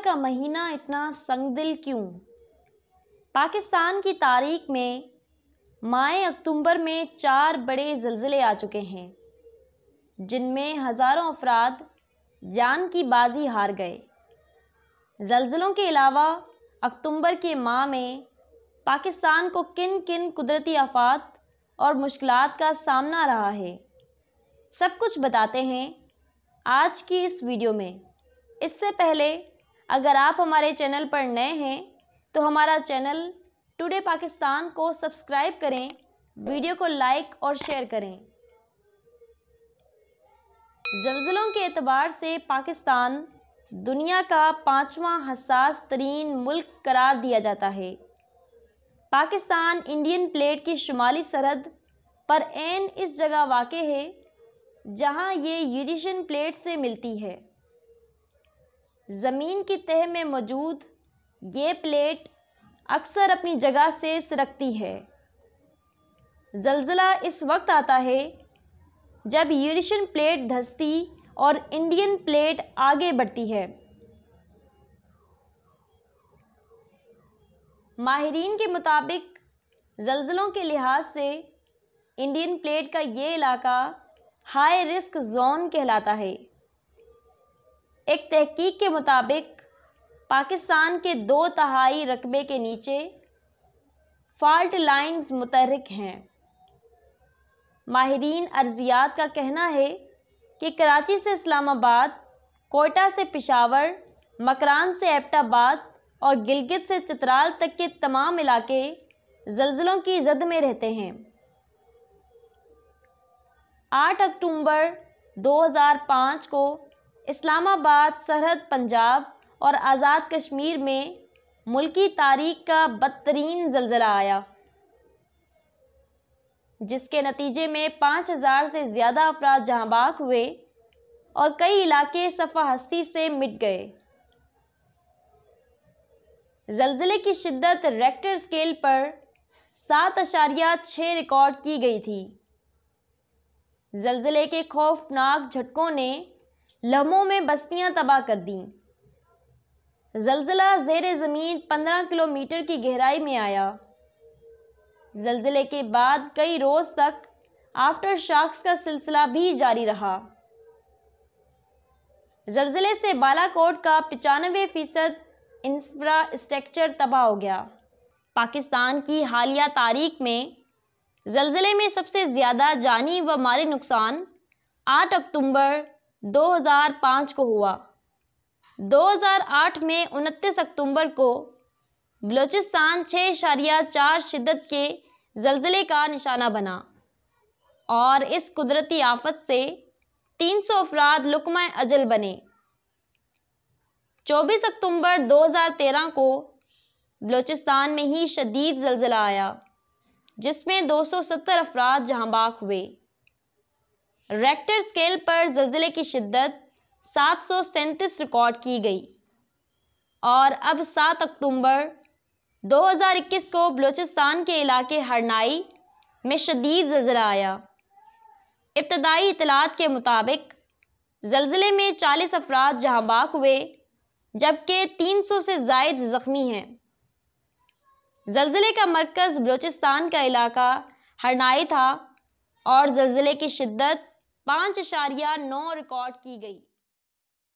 का महीना इतना संगदिल क्यों? पाकिस्तान की तारीख में माए अक्टूबर में चार बड़े जल्जले आ चुके हैं, जिनमें हज़ारों अफराद जान की बाजी हार गए। जल्जलों के अलावा अक्टूबर के माह में पाकिस्तान को किन किन कुदरती आफात और मुश्किलात का सामना रहा है, सब कुछ बताते हैं आज की इस वीडियो में। इससे पहले अगर आप हमारे चैनल पर नए हैं तो हमारा चैनल टुडे पाकिस्तान को सब्सक्राइब करें, वीडियो को लाइक और शेयर करें। जल्जलों के अतबार से पाकिस्तान दुनिया का पाँचवा हसास तरीन मुल्क करार दिया जाता है। पाकिस्तान इंडियन प्लेट की शुमाली सरहद पर एन इस जगह वाक़ है, जहाँ ये यूरेशियन प्लेट से मिलती है। ज़मीन की तह में मौजूद ये प्लेट अक्सर अपनी जगह से सरकती है। जल्ज़ला इस वक्त आता है जब यूरेशियन प्लेट धसती और इंडियन प्लेट आगे बढ़ती है। माहरीन के मुताबिक जलज़लों के लिहाज से इंडियन प्लेट का ये इलाका हाई रिस्क जोन कहलाता है। एक तहकीक के मुताबिक, पाकिस्तान के दो तहाई रकबे के नीचे फॉल्ट लाइंस मुतरक हैं। माहरीन अर्जियात का कहना है कि कराची से इस्लामाबाद, कोयटा से पिशावर, मकरान से एबटाबाद और गिलगित से चित्राल तक के तमाम इलाके जल्जलों की जद में रहते हैं। 8 अक्टूबर 2005 को इस्लामाबाद, सरहद पंजाब और आज़ाद कश्मीर में मुल्की तारीख का बदतरीन जल्जला आया, जिसके नतीजे में पाँच हज़ार से ज़्यादा अफराद जहाँ बाक हुए और कई इलाके सफ़ा हस्ती से मिट गए। जल्जले की शिद्दत रेक्टर स्केल पर सात अशारिया छः रिकॉर्ड की गई थी। जल्जले के खौफनाक झटकों ने लम्हों में बस्तियाँ तबाह कर दी। जलजिला जेर ज़मीन पंद्रह किलोमीटर की गहराई में आया। जलजिले के बाद कई रोज़ तक आफ्टर शॉक्स का सिलसिला भी जारी रहा। जलजिले से बालाकोट का पचानवे फ़ीसद इंफ्रास्ट्रक्चर तबाह हो गया। पाकिस्तान की हालिया तारीख में जलजिले में सबसे ज़्यादा जानी व माली नुकसान 8 अक्टूबर 2005 को हुआ। 2008 में 29 अक्टूबर को बलूचिस्तान छः शारिया चार शिद्दत के जल्जले का निशाना बना और इस कुदरती आफत से 300 सौ अफराद लुकमा अजल बने। 24 अक्टूबर 2013 को बलूचिस्तान में ही शदीद जल्जला आया, जिसमें 270 अफराद जहाँ बाक हुए। रेक्टर स्केल पर जल्जिले की शिद्दत सात रिकॉर्ड की गई। और अब 7 अक्टूबर 2021 को बलूचिस्तान के इलाके हरनाई में शदीद जल्जला आया। इब्तदाई इतलात के मुताबिक जल्जले में 40 अफराद जहाँ बाक हुए, जबकि 300 से जायद ज़ख्मी हैं। जल्जले का मरकज़ बलूचिस्तान का इलाका हरनाई था और जल्जिले की शिद्दत पाँच इशारिया नौ रिकॉर्ड की गई।